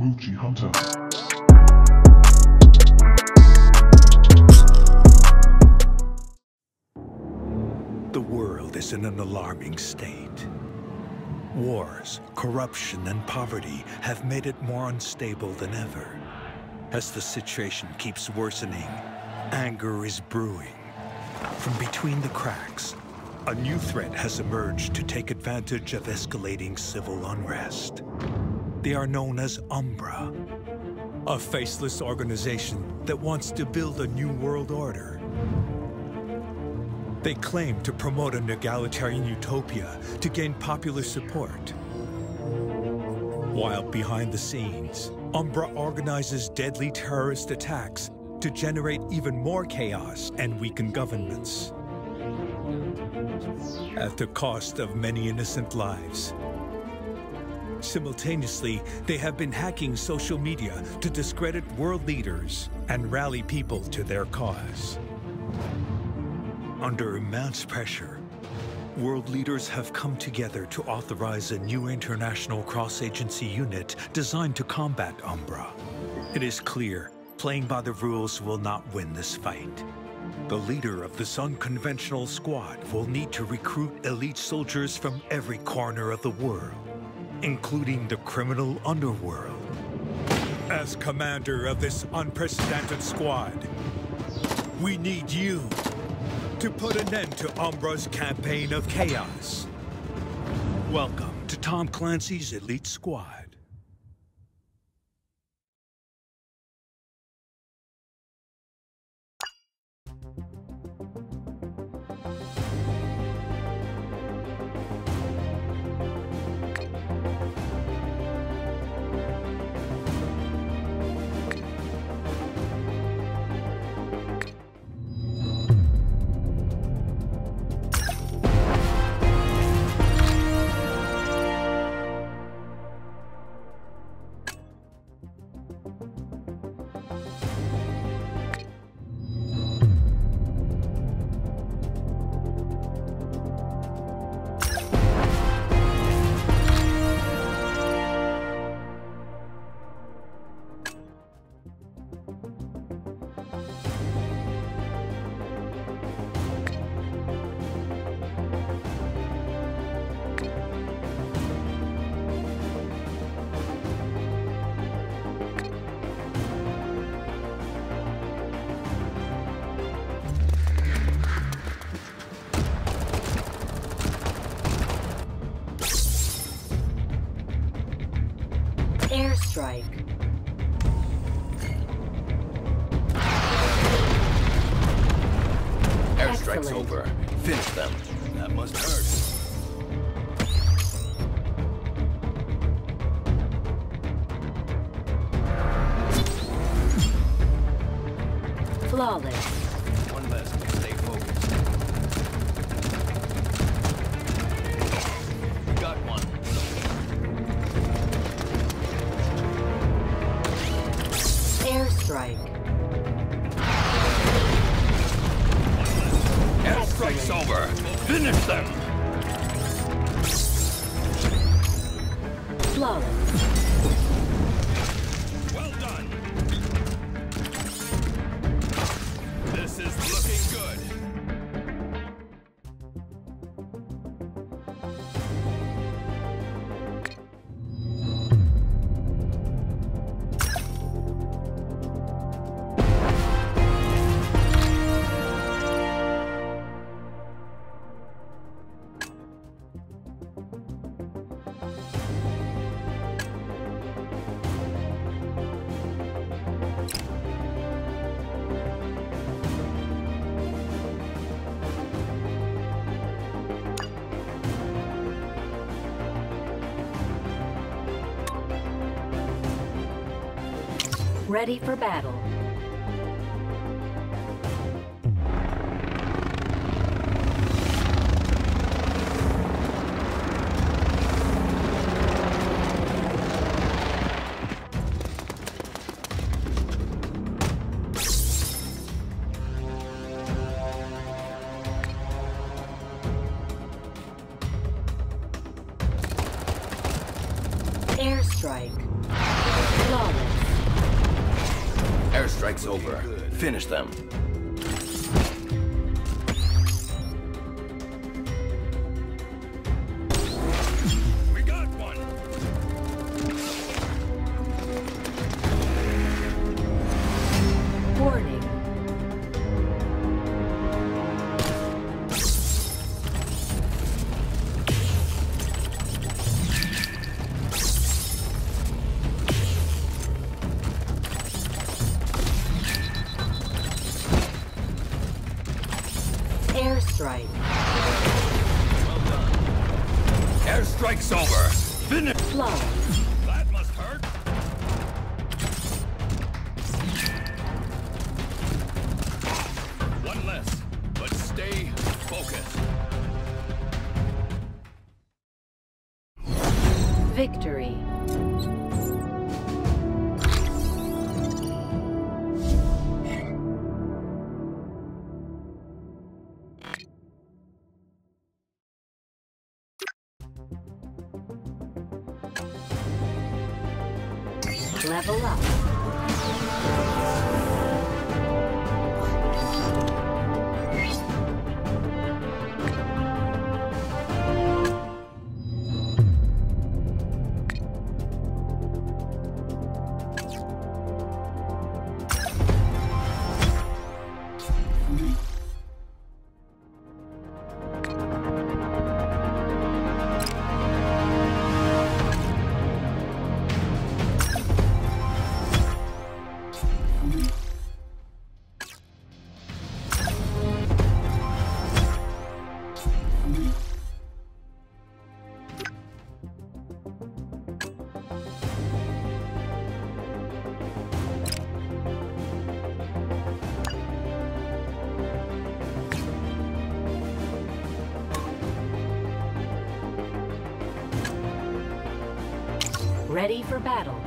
Mucci Hunter. The world is in an alarming state. Wars, corruption, and poverty have made it more unstable than ever. As the situation keeps worsening, anger is brewing. From between the cracks, a new threat has emerged to take advantage of escalating civil unrest. They are known as Umbra, a faceless organization that wants to build a new world order. They claim to promote an egalitarian utopia to gain popular support. While behind the scenes, Umbra organizes deadly terrorist attacks to generate even more chaos and weaken governments. At the cost of many innocent lives. Simultaneously, they have been hacking social media to discredit world leaders and rally people to their cause. Under immense pressure, world leaders have come together to authorize a new international cross-agency unit designed to combat Umbra. It is clear, playing by the rules will not win this fight. The leader of this unconventional squad will need to recruit elite soldiers from every corner of the world, including the criminal underworld. As commander of this unprecedented squad, we need you to put an end to Umbra's campaign of chaos. Welcome to Tom Clancy's Elite Squad. Flawless. Ready for battle. Airstrike's over. Finish them. Victory. Ready for battle.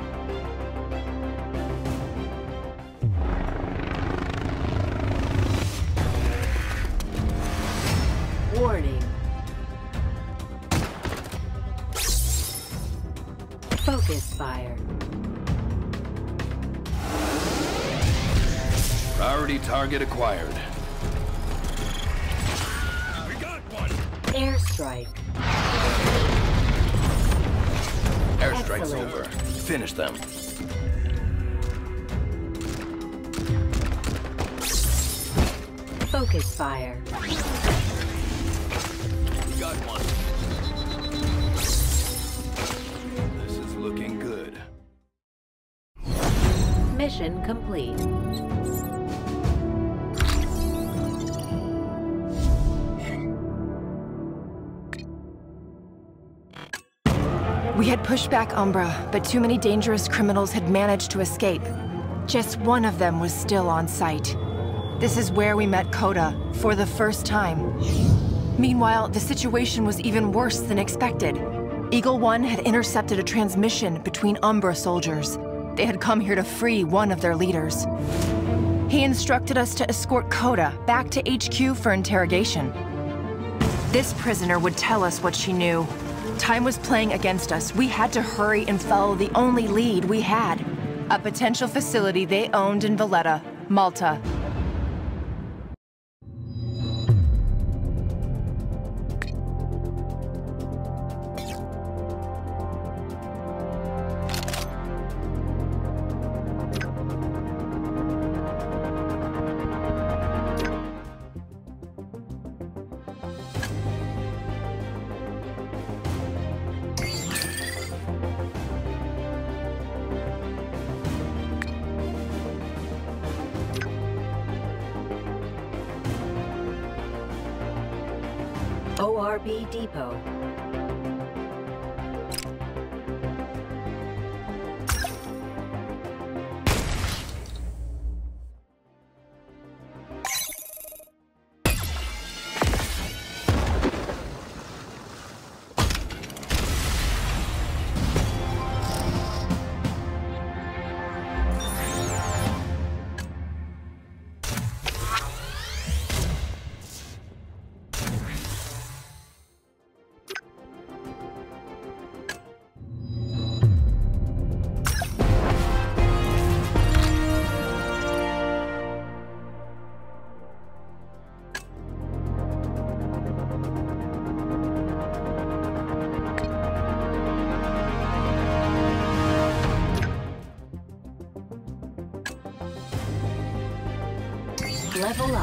Warning. Focus fire. Priority target acquired. We got one. Airstrike. Airstrike's Excellent. over. Finish them. Focus fire. Got one. This is looking good. Mission complete. We had pushed back Umbra, but too many dangerous criminals had managed to escape. Just one of them was still on site. This is where we met Coda, for the first time. Meanwhile, the situation was even worse than expected. Eagle One had intercepted a transmission between Umbra soldiers. They had come here to free one of their leaders. He instructed us to escort Coda back to HQ for interrogation. This prisoner would tell us what she knew. Time was playing against us. We had to hurry and follow the only lead we had. A potential facility they owned in Valletta, Malta. ORB Depot. Level up.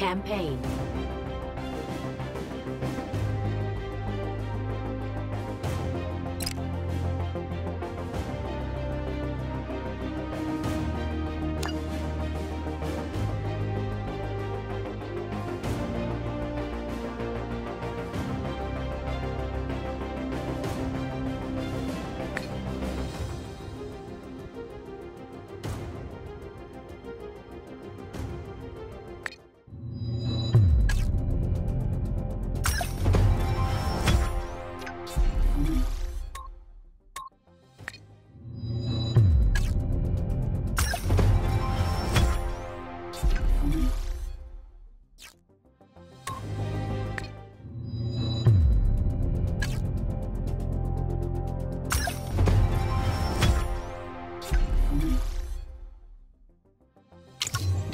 Campaign.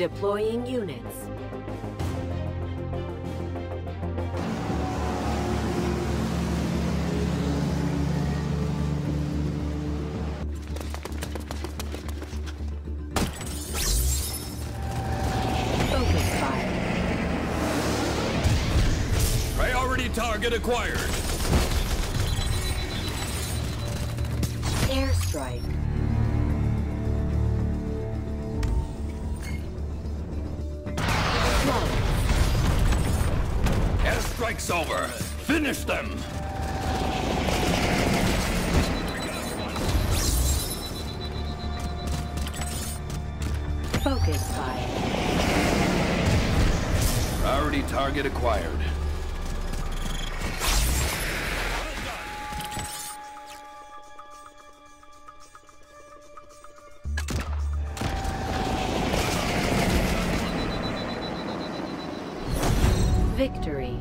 Deploying units. Fire. Priority target acquired. Airstrike. Airstrike's over. Finish them. Focus fire. Priority target acquired. Victory.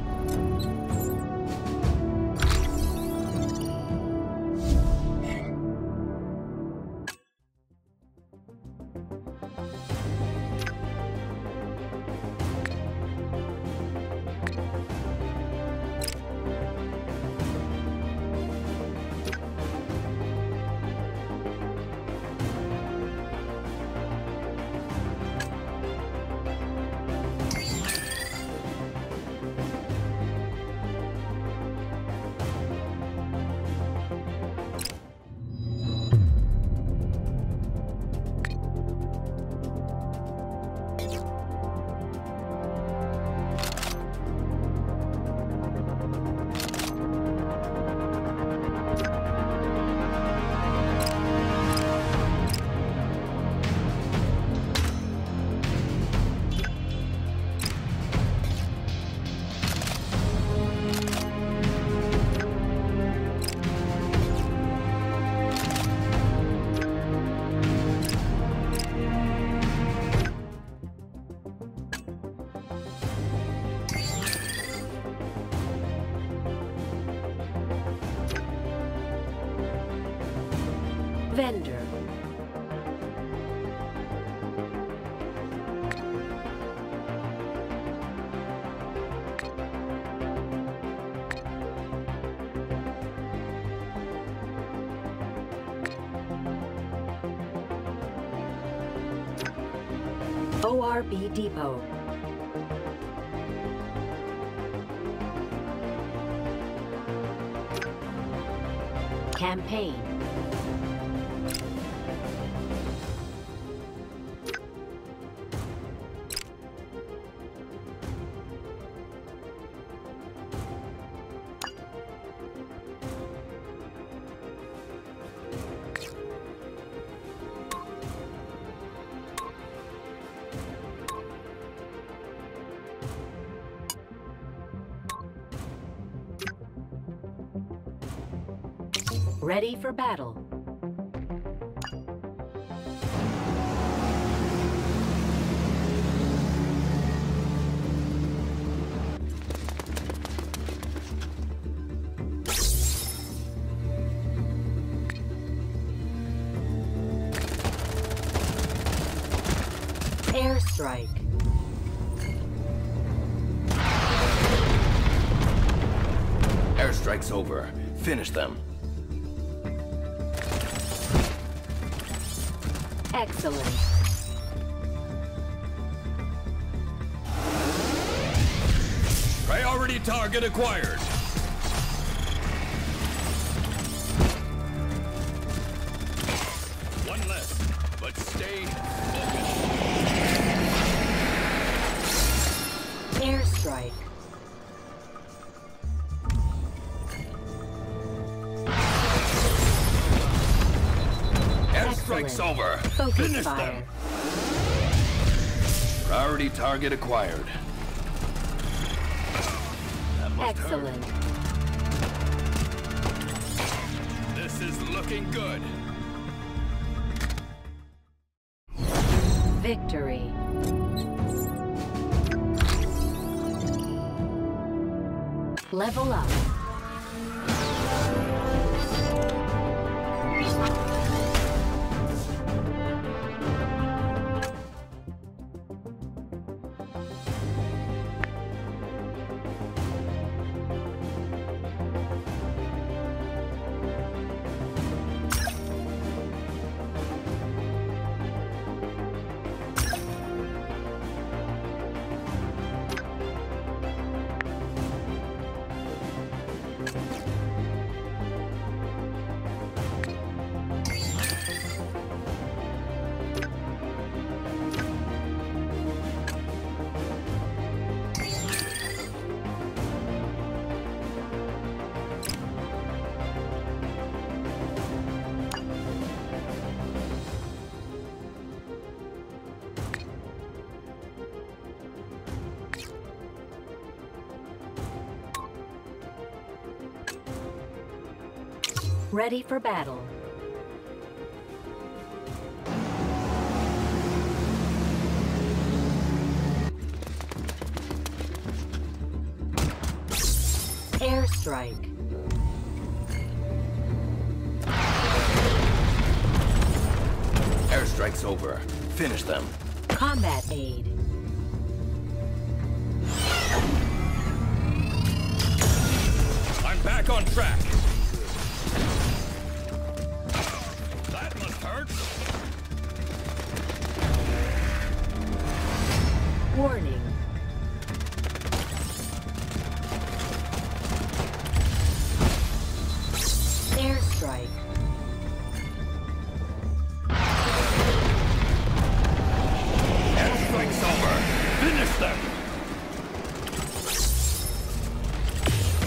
vendor. ORB Depot. Campaign. Ready for battle. Airstrike. Airstrike's over. Finish them. Excellent. Priority target acquired. Finish fire. them. Priority target acquired. That must hurt. Excellent. This is looking good. Victory. Level up. Ready for battle. Airstrike. Airstrike's over. Finish them. Combat aid. I'm back on track. Warning. Airstrike. Airstrike's over. Finish them.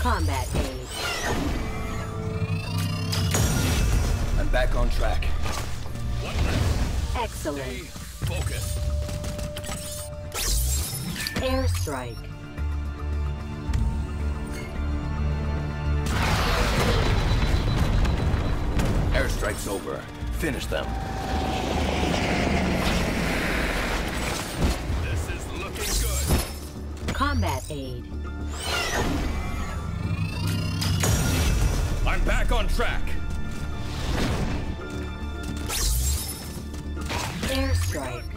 Combat aid. I'm back on track. Left. Stay Excellent. focused. Airstrike. Airstrike's over. Finish them. This is looking good. Combat aid. I'm back on track. Airstrike.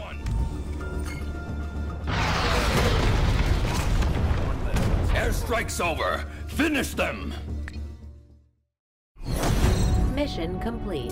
Airstrike's over. Finish them. Mission complete.